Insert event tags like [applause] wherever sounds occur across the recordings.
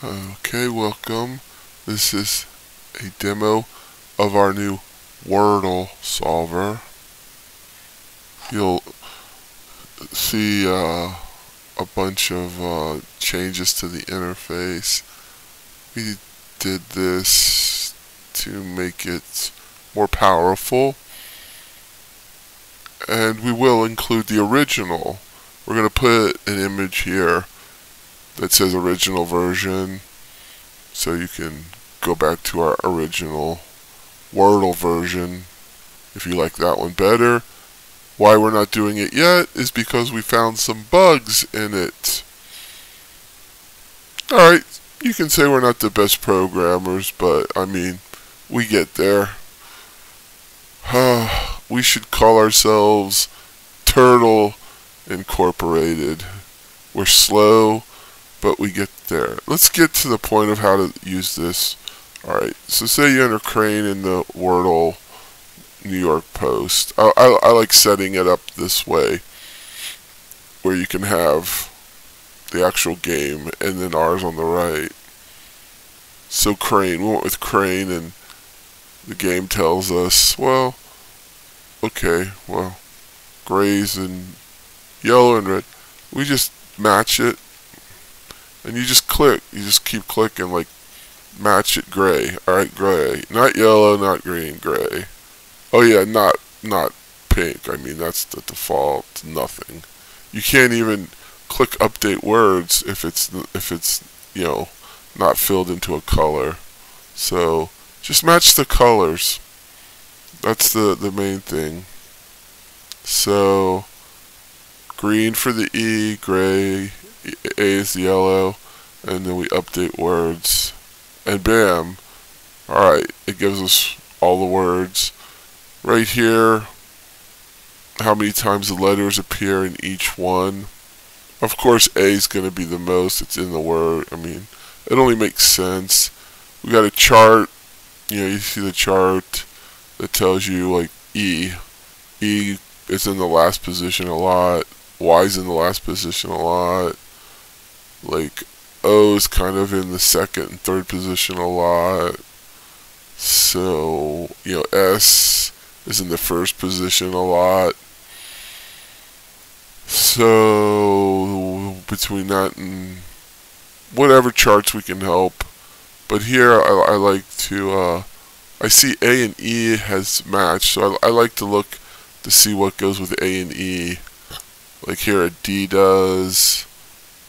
Okay, welcome. This is a demo of our new Wordle solver. You'll see uh, a bunch of uh, changes to the interface. We did this to make it more powerful and we will include the original. We're going to put an image here that says original version so you can go back to our original Wordle version if you like that one better. Why we're not doing it yet is because we found some bugs in it. Alright, you can say we're not the best programmers, but I mean, we get there. [sighs] we should call ourselves Turtle Incorporated. We're slow, but we get there. Let's get to the point of how to use this. Alright, so say you enter Crane in the Wordle New York Post. I, I, I like setting it up this way, where you can have the actual game and then ours on the right. So Crane, we went with Crane and the game tells us, well, okay, well, grays and yellow and red. We just match it and you just click. You just keep clicking like match it gray. Alright, gray. Not yellow, not green, gray. Oh yeah, not not pink. I mean that's the default nothing. You can't even click update words if it's if it's, you know, not filled into a color. So just match the colors. That's the the main thing. So green for the E, gray, A is yellow, and then we update words, and bam, alright, it gives us all the words. Right here, how many times the letters appear in each one. Of course, A is going to be the most, it's in the word, I mean, it only makes sense. We got a chart, you know, you see the chart that tells you, like, E. E is in the last position a lot, Y is in the last position a lot, like O is kind of in the second and third position a lot. So, you know, S is in the first position a lot. So, between that and whatever charts we can help. But here, I, I like to, uh, I see A and E has matched, so I, I like to look to see what goes with A and E. Like here, a D does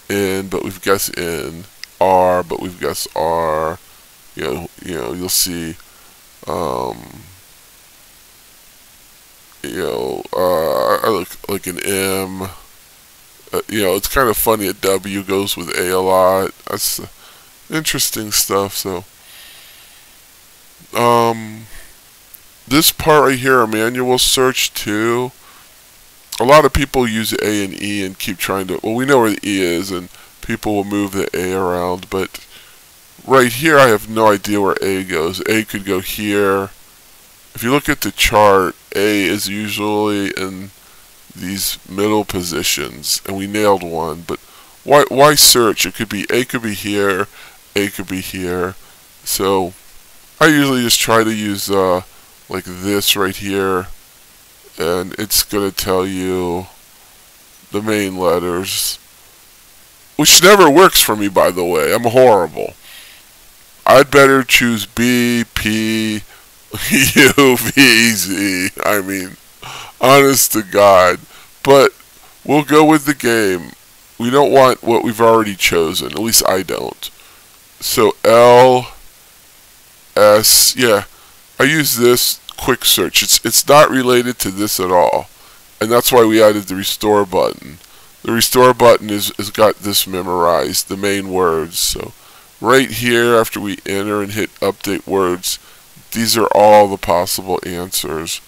in, but we've guessed in R, but we've guessed R. You know, you know, you'll see, um, you know, uh, I look like an M. Uh, you know, it's kind of funny. A W goes with A a lot. That's interesting stuff. So, um, this part right here, a manual search too a lot of people use A and E and keep trying to, well, we know where the E is, and people will move the A around, but right here I have no idea where A goes. A could go here. If you look at the chart, A is usually in these middle positions, and we nailed one, but why, why search? It could be, A could be here, A could be here, so I usually just try to use, uh, like this right here, and it's going to tell you the main letters which never works for me by the way. I'm horrible. I'd better choose B P [laughs] U V Z. I mean honest to God. But we'll go with the game. We don't want what we've already chosen. At least I don't. So L S yeah. I use this quick search. It's it's not related to this at all. And that's why we added the restore button. The restore button is has got this memorized, the main words. So right here after we enter and hit update words, these are all the possible answers.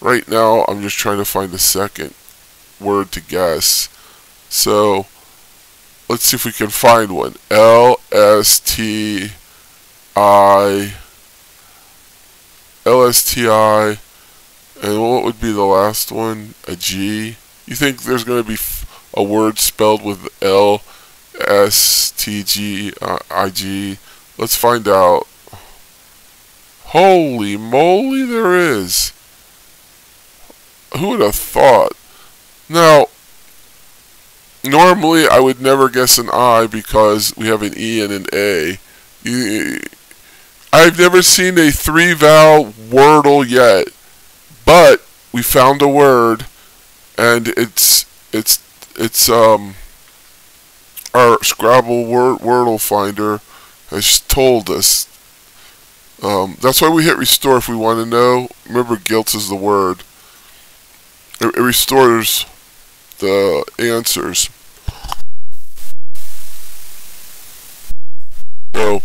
Right now I'm just trying to find the second word to guess. So let's see if we can find one. L S T I LSTI, and what would be the last one? A G. You think there's going to be a word spelled with L S T G uh, I G. Let's find out. Holy moly, there is. Who would have thought? Now, normally I would never guess an I because we have an E and an A. I've never seen a three vowel wordle yet, but we found a word, and it's it's it's um our Scrabble word wordle finder has told us. Um, that's why we hit restore if we want to know. Remember, guilt is the word. It, it restores the answers. So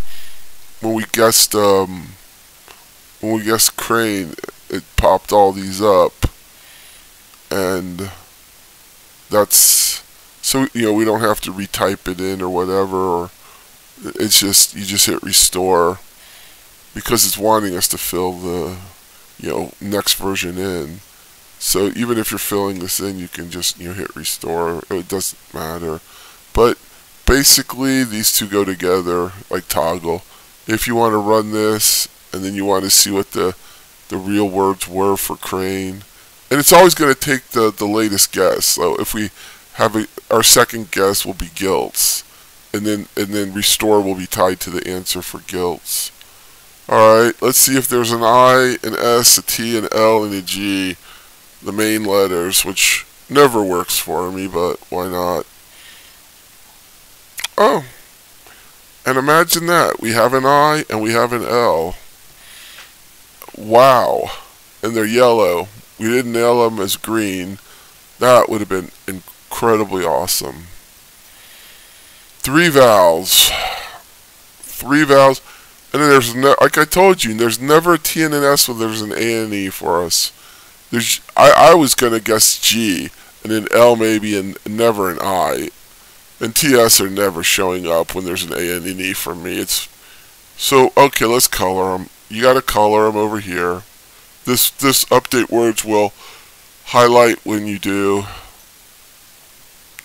guessed um, when we guessed crane, it popped all these up, and that's so you know we don't have to retype it in or whatever. Or it's just you just hit restore because it's wanting us to fill the you know next version in. So even if you're filling this in, you can just you know hit restore. It doesn't matter, but basically these two go together like toggle. If you want to run this and then you want to see what the the real words were for crane, and it's always going to take the the latest guess. So if we have a, our second guess will be guilts, and then and then restore will be tied to the answer for guilts. All right, let's see if there's an I, an S, a T, an L, and a G the main letters, which never works for me, but why not? Oh, and imagine that. We have an I and we have an L. Wow. And they're yellow. We didn't nail them as green. That would have been incredibly awesome. Three vowels. Three vowels. And then there's no, like I told you, there's never a T and an S when there's an A and E for us. There's I, I was gonna guess G and an L maybe and never an I. And TS are never showing up when there's an A and an E for me. It's so okay. Let's color them. You got to color them over here. This this update words will highlight when you do.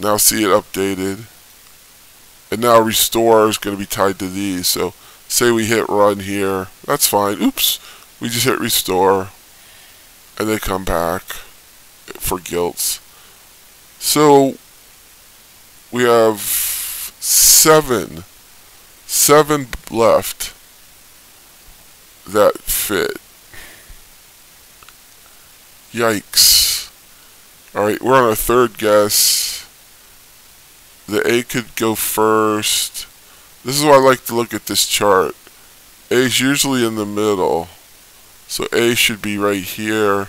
Now see it updated. And now restore is going to be tied to these. So say we hit run here. That's fine. Oops. We just hit restore and they come back for guilts. So we have seven, seven left that fit. Yikes. Alright, we're on a third guess. The A could go first. This is why I like to look at this chart. A is usually in the middle. So A should be right here.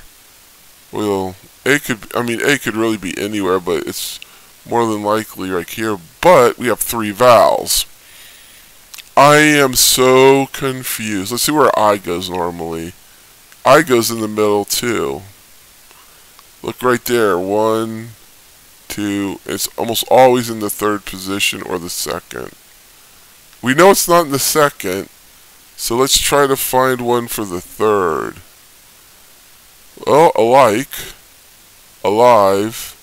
Well, A could, I mean, A could really be anywhere, but it's more than likely right here. But we have three vowels. I am so confused. Let's see where I goes normally. I goes in the middle too. Look right there. One, two. It's almost always in the third position or the second. We know it's not in the second so let's try to find one for the third. Well, alike, alive.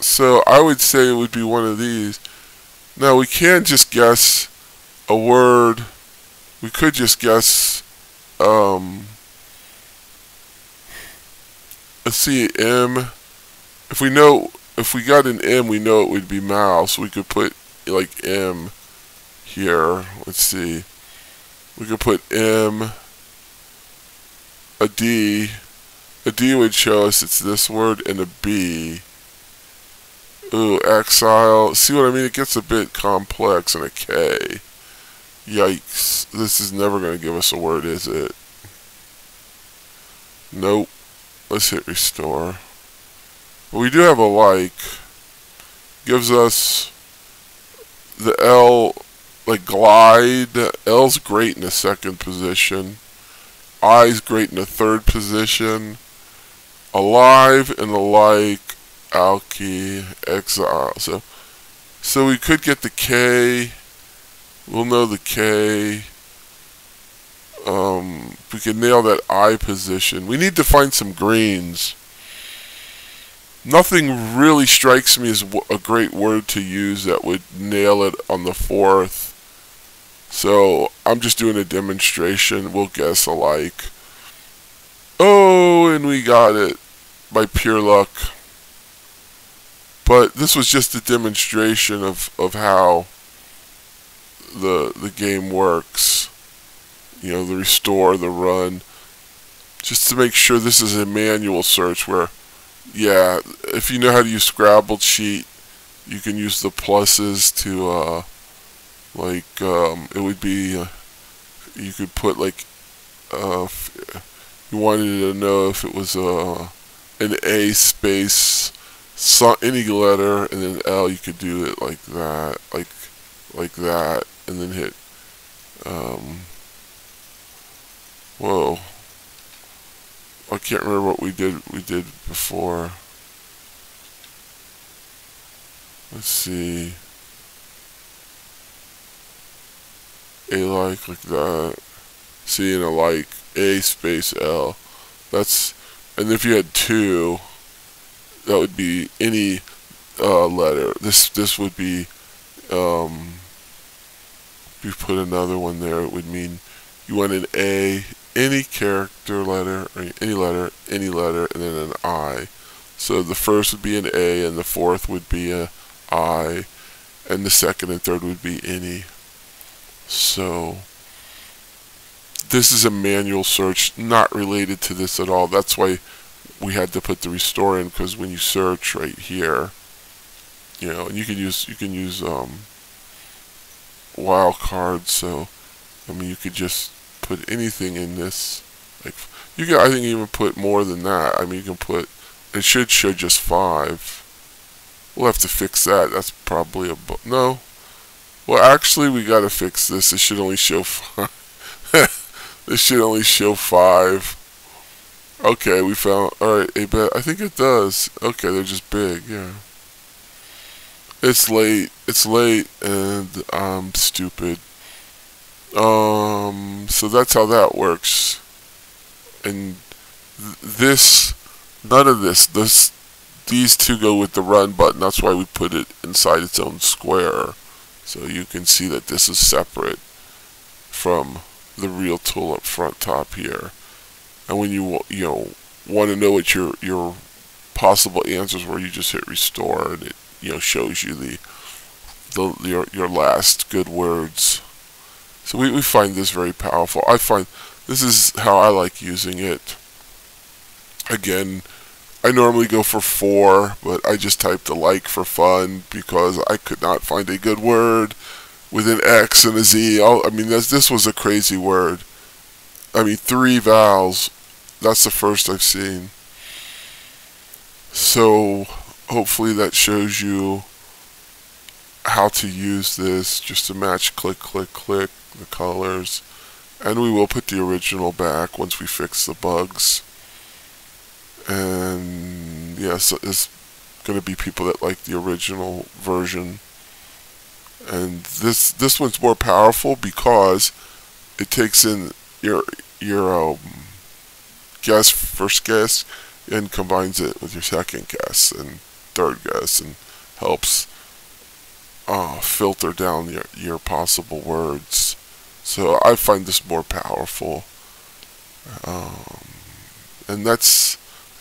So I would say it would be one of these. Now we can just guess a word. We could just guess, um, let's see, M. If we know, if we got an M, we know it would be mouse. We could put like M here. Let's see. We could put M, a D. A D would show us it's this word, and a B. Ooh, exile. See what I mean? It gets a bit complex, and a K. Yikes. This is never going to give us a word, is it? Nope. Let's hit restore. But we do have a like. Gives us the L like glide. L's great in the second position. I's great in the third position. Alive and the like. Alki, exile. So, so we could get the K. We'll know the K. Um, we can nail that I position. We need to find some greens. nothing really strikes me as a great word to use that would nail it on the fourth. So I'm just doing a demonstration. We'll guess alike. Oh, and we got it by pure luck. But this was just a demonstration of, of how the the game works. You know, the restore, the run. Just to make sure this is a manual search where, yeah, if you know how to use Scrabble cheat, you can use the pluses to, uh, like, um, it would be, uh, you could put, like, uh, you wanted to know if it was, uh, an A space, any letter, and then L, you could do it like that, like, like that, and then hit, um, whoa. I can't remember what we did we did before. Let's see. A like like that. C and a like A space L. That's and if you had two, that would be any uh, letter. This this would be um, if you put another one there, it would mean you want an A any character letter, or any letter, any letter, and then an I. So the first would be an A, and the fourth would be a I, and the second and third would be any. So this is a manual search, not related to this at all. That's why we had to put the restore in, because when you search right here, you know, and you can use you can use um, wildcards. So I mean, you could just put anything in this. Like you can, I think, even put more than that. I mean, you can put. It should show just five. We'll have to fix that. That's probably a no. Well, actually, we got to fix this. It should only show [laughs] five. this should only show five. Okay, we found. All right, a bet. I think it does. Okay, they're just big. Yeah. It's late. It's late, and I'm stupid. Um, so that's how that works. And th this, none of this, this, these two go with the run button. That's why we put it inside its own square. So you can see that this is separate from the real tool up front top here. And when you, you know, want to know what your, your possible answers were, you just hit restore and it, you know, shows you the, the your, your last good words. So we, we find this very powerful. I find this is how I like using it. Again, I normally go for four, but I just typed a like for fun because I could not find a good word with an X and a Z. I mean, this, this was a crazy word. I mean, three vowels. That's the first I've seen. So, hopefully that shows you how to use this just to match click, click, click the colors. And we will put the original back once we fix the bugs. And yes, it's going to be people that like the original version. And this this one's more powerful because it takes in your your um, guess first guess and combines it with your second guess and third guess and helps uh, filter down your, your possible words. So I find this more powerful. Um, and that's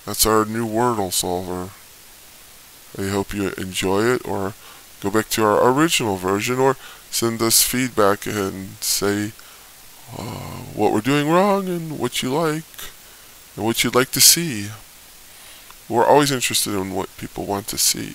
that's our new Wordle solver. I hope you enjoy it or go back to our original version or send us feedback and say uh, what we're doing wrong and what you like and what you'd like to see. We're always interested in what people want to see.